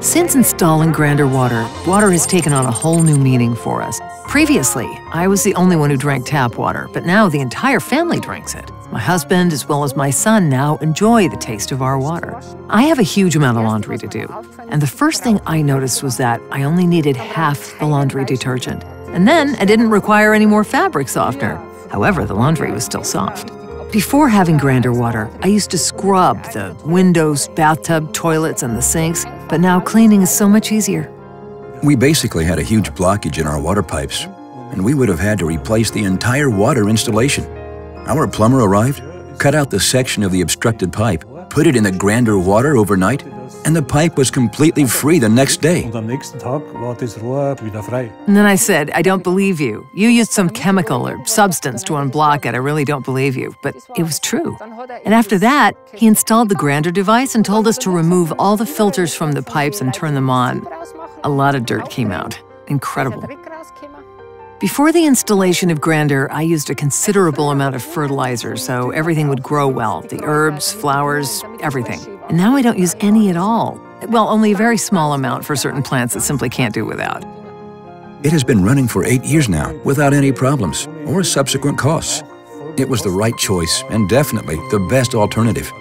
Since installing Grander Water, water has taken on a whole new meaning for us. Previously, I was the only one who drank tap water, but now the entire family drinks it. My husband, as well as my son, now enjoy the taste of our water. I have a huge amount of laundry to do, and the first thing I noticed was that I only needed half the laundry detergent. And then I didn't require any more fabric softener. However, the laundry was still soft. Before having Grander Water, I used to scrub the windows, bathtub, toilets, and the sinks, but now cleaning is so much easier. We basically had a huge blockage in our water pipes, and we would have had to replace the entire water installation. Our plumber arrived, cut out the section of the obstructed pipe, put it in the Grander Water overnight, and the pipe was completely free the next day. Und am nächsten Tag war das Rohr wieder frei. And then I said, I don't believe you. You used some chemical or substance to unblock it. I really don't believe you. But it was true. And after that, he installed the Grander device and told us to remove all the filters from the pipes and turn them on. A lot of dirt came out. Incredible. Before the installation of Grander, I used a considerable amount of fertilizer so everything would grow well the herbs, flowers, everything. And now I don't use any at all. Well, only a very small amount for certain plants that simply can't do without. It has been running for eight years now without any problems or subsequent costs. It was the right choice and definitely the best alternative.